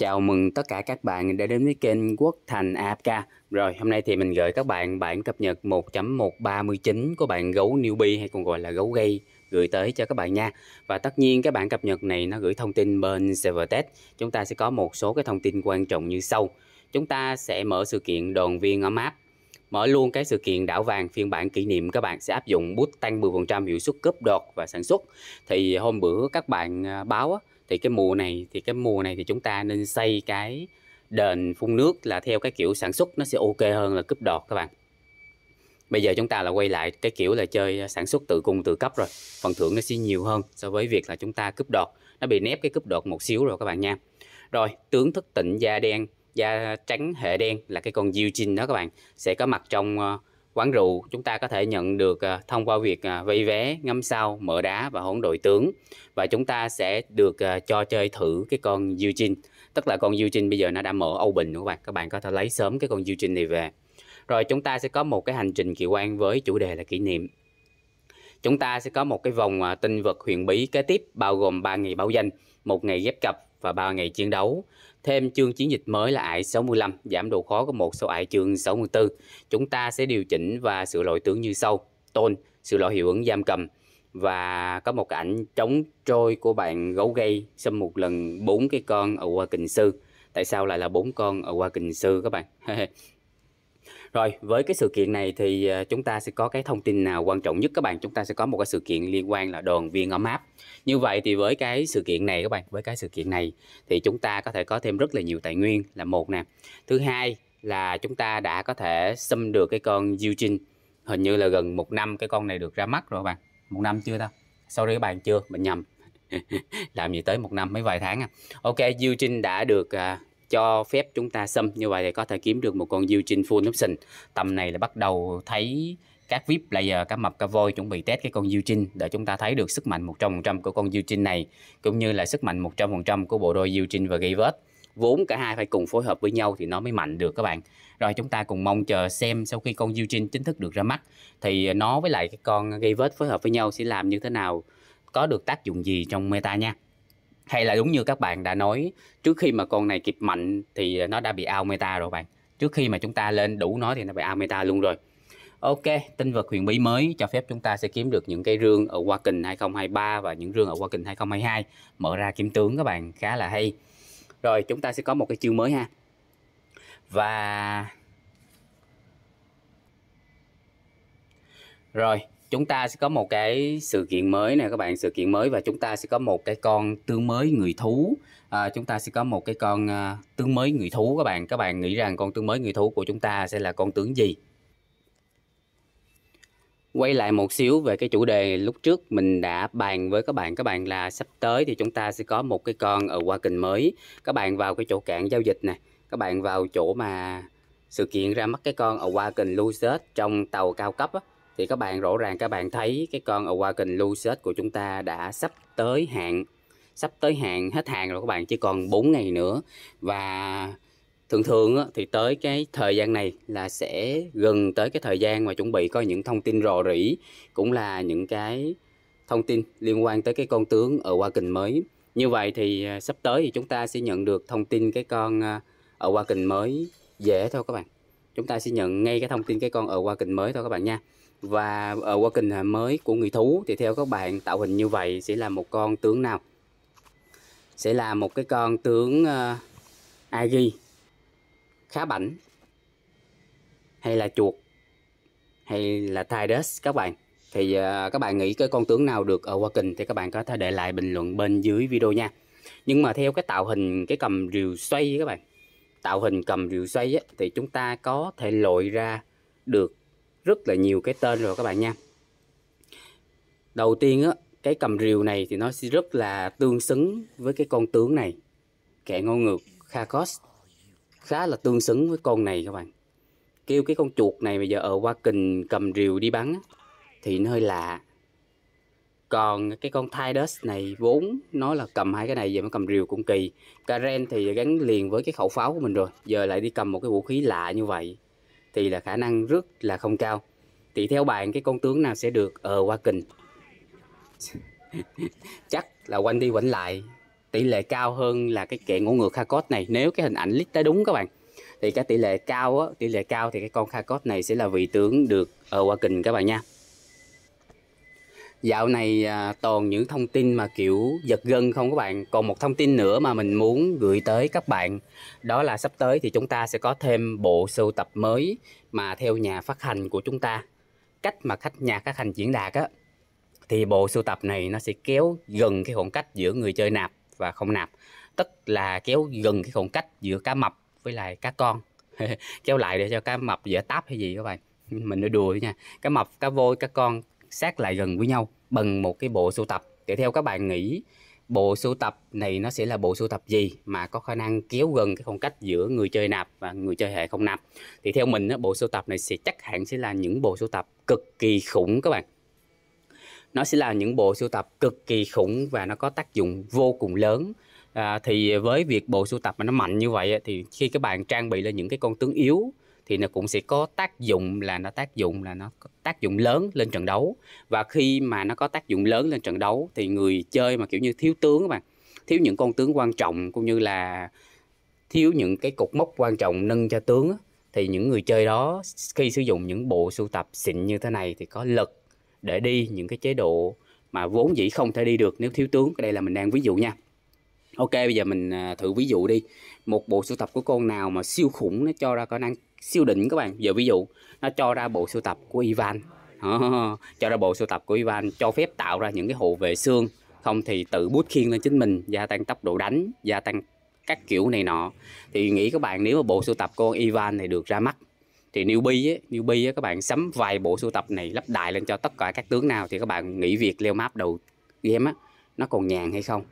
Chào mừng tất cả các bạn đã đến với kênh Quốc Thành AFK. Rồi, hôm nay thì mình gửi các bạn bản cập nhật 1.139 của bạn gấu newbie hay còn gọi là gấu gây gửi tới cho các bạn nha. Và tất nhiên cái bản cập nhật này nó gửi thông tin bên server test. Chúng ta sẽ có một số cái thông tin quan trọng như sau. Chúng ta sẽ mở sự kiện đoàn viên ở map. Mở luôn cái sự kiện đảo vàng phiên bản kỷ niệm các bạn sẽ áp dụng boost tăng 10% hiệu suất cướp đột và sản xuất. Thì hôm bữa các bạn à, báo á, thì cái mùa này thì cái mùa này thì chúng ta nên xây cái đền phun nước là theo cái kiểu sản xuất nó sẽ ok hơn là cúp đọt các bạn. Bây giờ chúng ta là quay lại cái kiểu là chơi sản xuất tự cung tự cấp rồi phần thưởng nó sẽ nhiều hơn so với việc là chúng ta cúp đọt. Nó bị nép cái cúp đọt một xíu rồi các bạn nha. Rồi tướng thức tỉnh da đen da trắng hệ đen là cái con Eugene đó các bạn sẽ có mặt trong uh, quán rượu chúng ta có thể nhận được à, thông qua việc à, vây vay vé ngắm sao, mở đá và hỗn đội tướng. Và chúng ta sẽ được à, cho chơi thử cái con Eugene. Tức là con Eugene bây giờ nó đã mở open các bạn? Các bạn có thể lấy sớm cái con Eugene này về. Rồi chúng ta sẽ có một cái hành trình kỳ quan với chủ đề là kỷ niệm. Chúng ta sẽ có một cái vòng tinh vật huyền bí kế tiếp, bao gồm 3 ngày báo danh, một ngày ghép cặp và 3 ngày chiến đấu. Thêm chương chiến dịch mới là ải 65, giảm độ khó của một số ải chương 64. Chúng ta sẽ điều chỉnh và sửa lỗi tướng như sau. Tôn, sửa lỗi hiệu ứng giam cầm. Và có một cái ảnh chống trôi của bạn gấu gây xâm một lần bốn cái con ở qua kình sư. Tại sao lại là bốn con ở qua kình sư các bạn? Rồi, với cái sự kiện này thì ờ, chúng ta sẽ có cái thông tin nào quan trọng nhất các bạn? Chúng ta sẽ có một cái sự kiện liên quan là đoàn viên ở map. Như vậy thì với cái sự kiện này các bạn, với cái sự kiện này thì chúng ta có thể có thêm rất là nhiều tài nguyên là một nè. Thứ hai là chúng ta đã có thể xâm được cái con Eugene hình như là gần một năm cái con này được ra mắt rồi các bạn. Một năm chưa ta? Sorry các bạn chưa, mình nhầm. làm gì tới một năm mấy vài tháng à. Ok, Eugene đã được uh, cho phép chúng ta xâm như vậy thì có thể kiếm được một con Eugene full option. Tầm này là bắt đầu thấy các VIP player, các mập, các voi chuẩn bị test cái con Eugene để chúng ta thấy được sức mạnh 100% của con Eugene này, cũng như là sức mạnh 100% của bộ đôi Eugene và Gavert vốn cả hai phải cùng phối hợp với nhau thì nó mới mạnh được các bạn. Rồi chúng ta cùng mong chờ xem sau khi con Eugene chính thức được ra mắt thì nó với lại cái con Gayvert phối hợp với nhau sẽ làm như thế nào, có được tác dụng gì trong meta nha hay là đúng như các bạn đã nói trước khi mà con này kịp mạnh thì nó đã bị out meta rồi bạn trước khi mà chúng ta lên đủ nó thì nó bị out meta luôn rồi Ok, tinh vật huyền bí mới cho phép chúng ta sẽ kiếm được những cái rương ở Wacken 2023 và những rương ở Wacken 2022 mở ra kiếm tướng các bạn khá là hay. Rồi chúng ta sẽ có một cái chiêu mới ha. Và Rồi, chúng ta sẽ có một cái sự kiện mới nè các bạn sự kiện mới và chúng ta sẽ có một cái con tướng mới người thú. À, chúng ta sẽ có một cái con à, uh, tướng mới người thú các bạn. Các bạn nghĩ rằng con tướng mới người thú của chúng ta sẽ là con tướng gì? Quay lại một xíu về cái chủ đề lúc trước mình đã bàn với các bạn. Các bạn là sắp tới thì chúng ta sẽ có một cái con ở qua kình mới. Các bạn vào cái chỗ cạn giao dịch nè. Các bạn vào chỗ mà sự kiện ra mắt cái con ở qua kình Lucid trong tàu cao cấp á, thì các bạn rõ ràng, các bạn thấy cái con Awaken Lucid của chúng ta đã sắp tới hạn, sắp tới hạn, hết hạn rồi các bạn, chỉ còn 4 ngày nữa. Và thường thường thì tới cái thời gian này là sẽ gần tới cái thời gian mà chuẩn bị có những thông tin rò rỉ, cũng là những cái thông tin liên quan tới cái con tướng ở Hoa Kình mới. Như vậy thì à, sắp tới thì chúng ta sẽ nhận được thông tin cái con ở Hoa Kình mới dễ thôi các bạn chúng ta sẽ nhận ngay cái thông tin cái con ở qua Kình mới thôi các bạn nha. Và ở qua kình à, mới của người thú thì theo các bạn tạo hình như vậy sẽ là một con tướng nào? Sẽ là một cái con tướng uh, Agi khá bảnh hay là chuột hay là Tidus các bạn? Thì uh, các bạn nghĩ cái con tướng nào được ở Wacken thì các bạn có thể để lại bình luận bên dưới video nha. Nhưng mà theo cái tạo hình cái cầm rìu xoay các bạn tạo hình cầm rìu xoay á, thì chúng ta có thể lội ra được rất là nhiều cái tên rồi các bạn nha. Đầu tiên á cái cầm rìu này thì nó sẽ rất là tương xứng với cái con tướng này. Kẻ ngô ngược Khakos khá là tương xứng với con này các bạn. Kêu cái con chuột này bây giờ ở qua kình cầm rìu đi bắn thì nó hơi lạ còn cái con Tidus này vốn nó là cầm hai cái này giờ mới cầm rìu cũng kỳ. Karen thì gắn liền với cái khẩu pháo của mình rồi, giờ lại đi cầm một cái vũ khí lạ như vậy thì là khả năng rất là không cao. Thì theo bạn, cái con tướng nào sẽ được? Ờ qua kình. Chắc là quanh đi quẩn lại. Tỷ lệ cao hơn là cái kệ ngỗ ngược Kharkov này, nếu cái hình ảnh lít tới đúng các bạn. Thì cái tỷ lệ cao á, tỷ lệ cao thì cái con Kharkov này sẽ là vị tướng được ờ qua Kình các bạn nha. Dạo này à, toàn những thông tin mà kiểu giật gân không các bạn. Còn một thông tin nữa mà mình muốn gửi tới các bạn Đó là sắp tới thì chúng ta sẽ có thêm bộ sưu tập mới Mà theo nhà phát hành của chúng ta. Cách mà khách nhà phát hành diễn đạt á Thì bộ sưu tập này nó sẽ kéo gần cái khoảng cách giữa người chơi nạp và không nạp. Tức là kéo gần cái khoảng cách giữa cá mập với lại cá con. Kéo lại để cho cá mập dễ táp hay gì các bạn. Mình nói đùa nha. Cá mập, cá vôi, cá con sát lại gần với nhau bằng một cái bộ sưu tập. Để theo các bạn nghĩ bộ sưu tập này nó sẽ là bộ sưu tập gì mà có khả năng kéo gần cái khoảng cách giữa người chơi nạp và người chơi hệ không nạp? Thì theo mình bộ sưu tập này sẽ chắc hẳn sẽ là những bộ sưu tập cực kỳ khủng các bạn. Nó sẽ là những bộ sưu tập cực kỳ khủng và nó có tác dụng vô cùng lớn. À, thì với việc bộ sưu tập mà nó mạnh như vậy thì khi các bạn trang bị lên những cái con tướng yếu thì nó cũng sẽ có tác dụng là nó tác dụng là nó có tác dụng lớn lên trận đấu. Và khi mà nó có tác dụng lớn lên trận đấu thì người chơi mà kiểu như thiếu tướng các bạn, thiếu những con tướng quan trọng cũng như là thiếu những cái cục mốc quan trọng nâng cho tướng thì những người chơi đó khi sử dụng những bộ sưu tập xịn như thế này thì có lực để đi những cái chế độ mà vốn dĩ không thể đi được nếu thiếu tướng. Đây là mình đang ví dụ nha. Ok, bây giờ mình à, thử ví dụ đi. Một bộ sưu tập của con nào mà siêu khủng nó cho ra khả năng siêu đỉnh các bạn. Giờ ví dụ nó cho ra bộ sưu tập của Ivan. Ờ, cho ra bộ sưu tập của Ivan cho phép tạo ra những cái hộ vệ xương. Không thì tự bút khiên lên chính mình gia tăng tốc độ đánh gia tăng các kiểu này nọ. Thì nghĩ các bạn nếu mà bộ sưu tập của Ivan này được ra mắt thì newbie ấy, newbie ấy, các bạn sắm vài bộ sưu tập này lắp đại lên cho tất cả các tướng nào thì các bạn nghĩ việc leo map đầu game á nó còn nhàn hay không?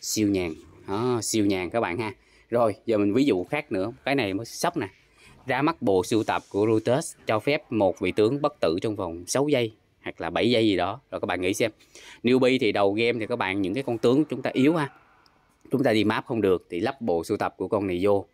Siêu nhàn. À, siêu nhàn các bạn ha. Rồi giờ mình ví dụ khác nữa. Cái này mới sắp nè ra mắt bộ sưu tập của Reuters cho phép một vị tướng bất tử trong vòng 6 giây hoặc là 7 giây gì đó. Rồi các bạn nghĩ xem, newbie thì đầu game thì các bạn, những cái con tướng chúng ta yếu ha. Chúng ta đi map không được thì lắp bộ sưu tập của con này vô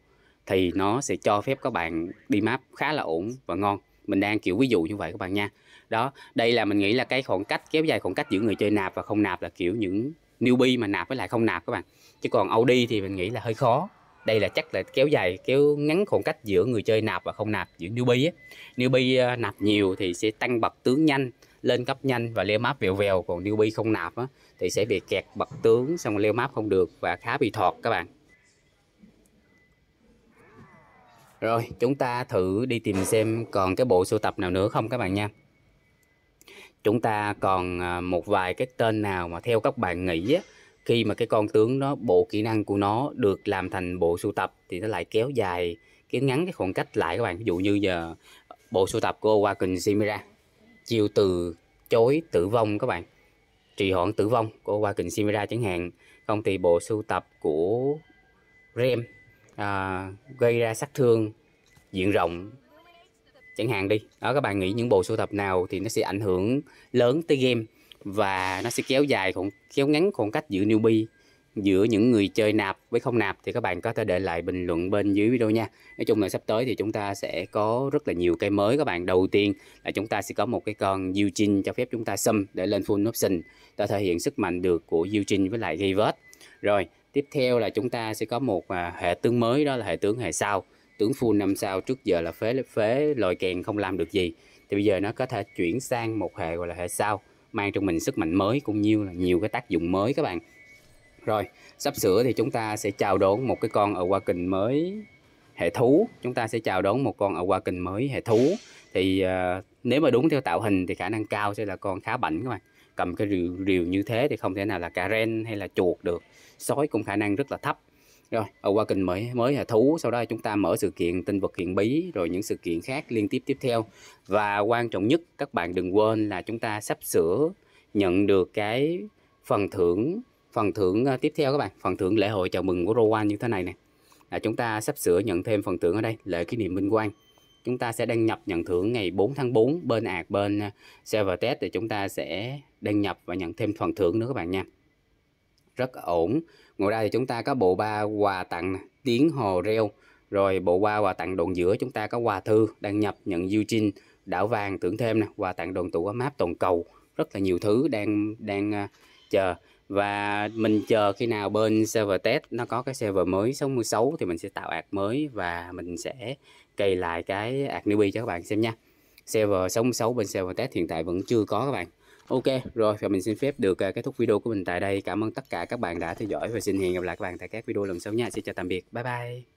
thì nó sẽ cho phép các bạn đi map khá là ổn và ngon. Mình đang kiểu ví dụ như vậy các bạn nha. Đó, đây là mình nghĩ là cái khoảng cách, kéo dài khoảng cách giữa người chơi nạp và không nạp là kiểu những newbie mà nạp với lại không nạp các bạn. Chứ còn Audi thì mình nghĩ là hơi khó đây là chắc là kéo dài kéo ngắn khoảng cách giữa người chơi nạp và không nạp giữa newbie á. Newbie ờ, nạp nhiều thì sẽ tăng bậc tướng nhanh lên cấp nhanh và leo map vèo vèo còn newbie không nạp á thì sẽ bị kẹt bậc tướng xong leo map không được và khá bị thọt các bạn. Rồi chúng ta thử đi tìm xem còn cái bộ sưu tập nào nữa không các bạn nha. Chúng ta còn ờ, một vài cái tên nào mà theo các bạn nghĩ á, khi mà cái con tướng nó bộ kỹ năng của nó được làm thành bộ sưu tập thì nó lại kéo dài kéo ngắn cái khoảng cách lại các bạn. Ví dụ như giờ bộ sưu tập của Awaken Simira chiêu từ chối tử vong các bạn trì hoãn tử vong của Awaken Simira chẳng hạn. Không thì bộ sưu tập của Rem à, gây ra sát thương diện rộng chẳng hạn đi. Đó các bạn nghĩ những bộ sưu tập nào thì nó sẽ ảnh hưởng lớn tới game? Và nó sẽ kéo dài khoảng, kéo ngắn khoảng cách giữa newbie, giữa những người chơi nạp với không nạp. Thì các bạn có thể để lại bình luận bên dưới video nha. Nói chung là sắp tới thì chúng ta sẽ có rất là nhiều cây mới các bạn. Đầu tiên là chúng ta sẽ có một cái con Eugene cho phép chúng ta xâm để lên full option, để thể hiện sức mạnh được của Eugene với lại Gavert rồi, tiếp theo là chúng ta sẽ có một à, hệ tướng mới, đó là hệ tướng hệ sao tướng full năm sao trước giờ là phế phế, lòi kèn không làm được gì. Thì bây giờ nó có thể chuyển sang một hệ gọi là hệ sao mang trong mình sức mạnh mới cũng như là nhiều cái tác dụng mới các bạn. Rồi sắp sửa thì chúng ta sẽ chào đón một cái con ở qua kình mới hệ thú. Chúng ta sẽ chào đón một con ở qua kình mới hệ thú. Thì uh, nếu mà đúng theo tạo hình thì khả năng cao sẽ là con khá bảnh các bạn. Cầm cái rìu, rìu như thế thì không thể nào là cà ren hay là chuột được. Sói cũng khả năng rất là thấp rồi ở qua kình mới mới hệ thú. Sau đó chúng ta mở sự kiện tinh vật hiện bí, rồi những sự kiện khác liên tiếp tiếp theo. Và quan trọng nhất, các bạn đừng quên là chúng ta sắp sửa nhận được cái phần thưởng phần thưởng à, tiếp theo các bạn. Phần thưởng lễ hội chào mừng của Rowan như thế này nè. Là chúng ta sắp sửa nhận thêm phần thưởng ở đây, lễ kỷ niệm minh quang. Chúng ta sẽ đăng nhập nhận thưởng ngày 4 tháng 4 bên ạc bên à, server test thì chúng ta sẽ đăng nhập và nhận thêm phần thưởng nữa các bạn nha rất ổn. Ngoài ra thì chúng ta có bộ ba quà tặng tiếng hồ reo. Rồi bộ ba quà tặng đồn giữa chúng ta có quà thư đăng nhập nhận Eugene đảo vàng tưởng thêm nè quà tặng đồn tụ map toàn cầu. Rất là nhiều thứ đang đang uh, chờ. Và mình chờ khi nào bên server test nó có cái server mới 66 thì mình sẽ tạo ạc mới và mình sẽ cày lại cái ạc newbie cho các bạn xem nha. Server 66 bên server test hiện tại vẫn chưa có các bạn. Ok, rồi và mình xin phép được à, kết thúc video của mình tại đây. Cảm ơn tất cả các bạn đã theo dõi và xin hẹn gặp lại các bạn tại các video lần sau nha. Xin chào tạm biệt. Bye bye.